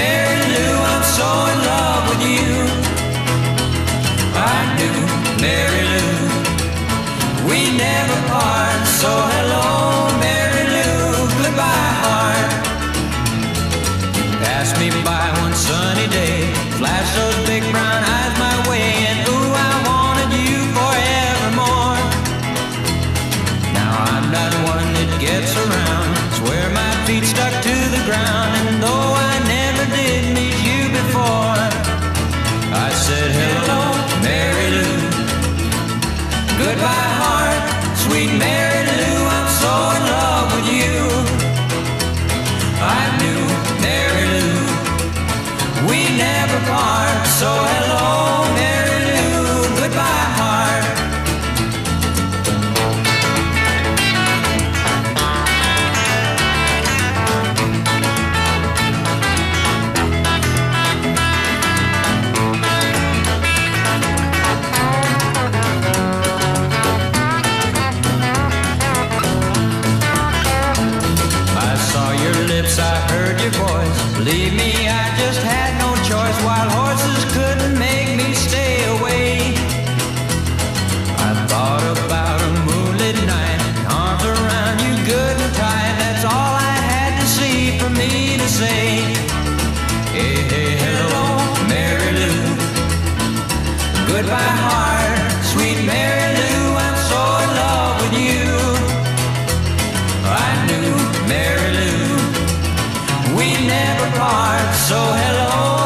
Mary Lou, I'm so in love with you. I do, Mary Lou. We never part, so hello, Mary Lou. Goodbye, heart. You passed me by one sunny day, flashed those big brown eyes my way, and ooh, I wanted you forevermore. Now I'm not one that gets around, swear my feet stuck to the ground. heard your voice. Believe me, I just had no choice. Wild horses couldn't make me stay away. I thought about a moonlit night, arms around you good and tight. That's all I had to see for me to say. Hey, hey, hello, Mary Lou. Goodbye, heart, sweet Mary Lou. never part. So hello.